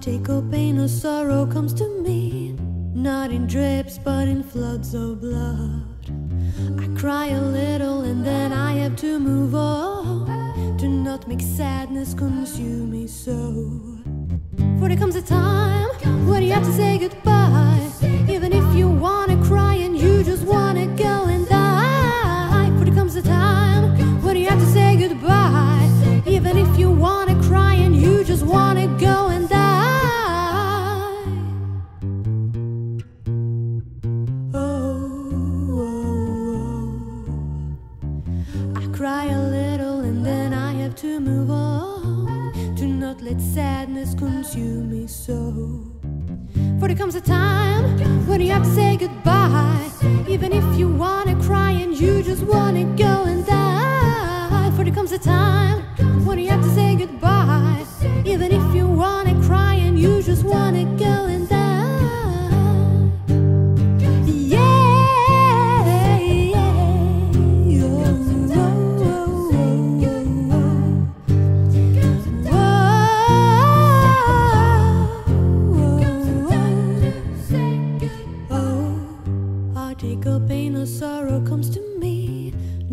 Heartache or pain or sorrow comes to me, not in drips but in floods of blood. I cry a little and then I have to move on. Do not make sadness consume me so. For there comes a time when you have to say goodbye, cry a little and then I have to move on. Do not let sadness consume me so. For there comes a time when you have to say goodbye, even if you wanna cry and you just wanna go and die. For there comes a time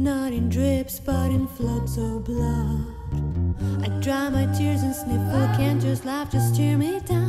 not in drips but in floods of blood. I dry my tears and sniffle, can't just laugh, just tear me down.